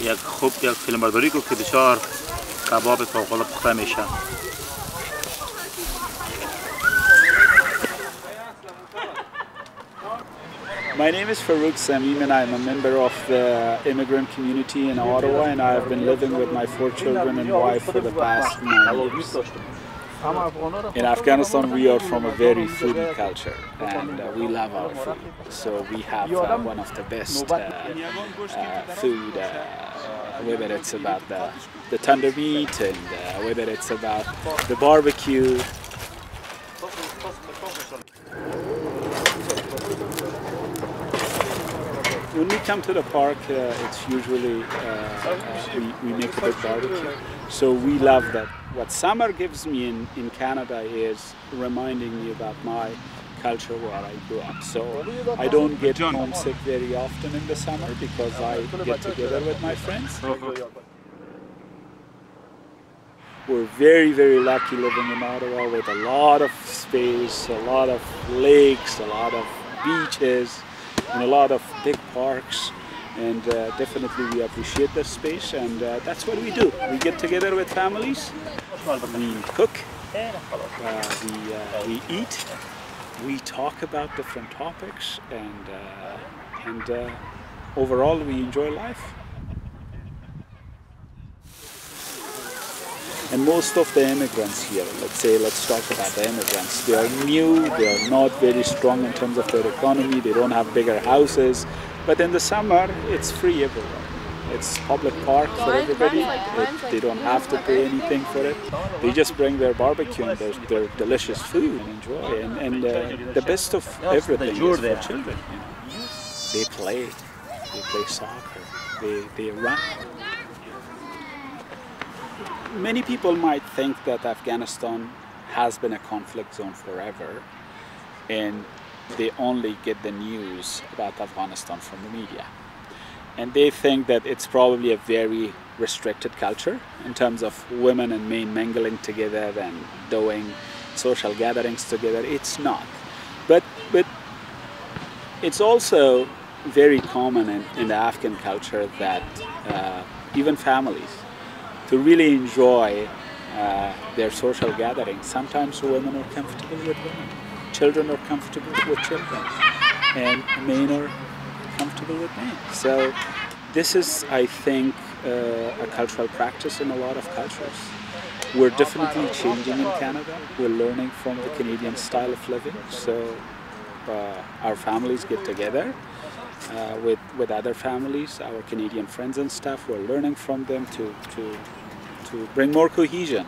یک خوب یک فیلم برداری کو که بسیار کباب فوق پخته میشه My name is Farouk Samim and I'm a member of the immigrant community in Ottawa and I have been living with my four children and wife for the past nine years. In Afghanistan we are from a very foodie culture and uh, we love our food. So we have uh, one of the best uh, uh, food, uh, whether it's about the, the tender meat and uh, whether it's about the barbecue. When we come to the park, uh, it's usually uh, uh, we, we make a big barbecue. So we love that. What summer gives me in, in Canada is reminding me about my culture where I grew up. So I don't get homesick very often in the summer because I get together with my friends. We're very, very lucky living in Ottawa with a lot of space, a lot of lakes, a lot of beaches, and a lot of big parks. And uh, definitely we appreciate the space, and uh, that's what we do. We get together with families, we cook, uh, we, uh, we eat, we talk about different topics, and, uh, and uh, overall we enjoy life. And most of the immigrants here, let's say, let's talk about the immigrants. They are new, they are not very strong in terms of their economy, they don't have bigger houses. But in the summer, it's free everywhere. It's public park for everybody. It- they don't have to pay anything for it. They just bring their barbecue and their, their delicious food and enjoy. And, and uh, the best of everything is for children. You know. They play, they play soccer, they, they run. Many people might think that Afghanistan has been a conflict zone forever and they only get the news about Afghanistan from the media. And they think that it's probably a very restricted culture in terms of women and men mingling together and doing social gatherings together. It's not. But, but it's also very common in, in the Afghan culture that uh, even families, to really enjoy uh, their social gatherings, sometimes women are comfortable with women, children are comfortable with children, and men are comfortable with men. So this is, I think, uh, a cultural practice in a lot of cultures. We're definitely changing in Canada. We're learning from the Canadian style of living. So uh, our families get together uh, with, with other families, our Canadian friends and stuff. We're learning from them to, to, to bring more cohesion